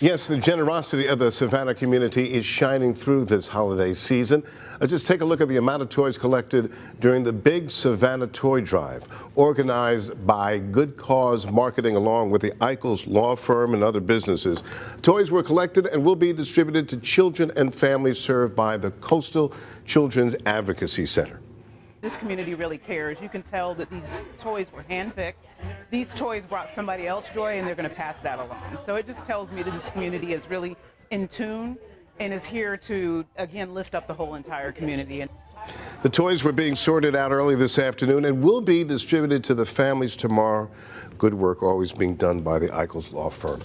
Yes, the generosity of the Savannah community is shining through this holiday season. Uh, just take a look at the amount of toys collected during the Big Savannah Toy Drive, organized by Good Cause Marketing along with the Eichholz Law Firm and other businesses. Toys were collected and will be distributed to children and families served by the Coastal Children's Advocacy Center. This community really cares. You can tell that these toys were handpicked. These toys brought somebody else joy and they're going to pass that along. So it just tells me that this community is really in tune and is here to, again, lift up the whole entire community. The toys were being sorted out early this afternoon and will be distributed to the families tomorrow. Good work always being done by the Eichholz Law Firm.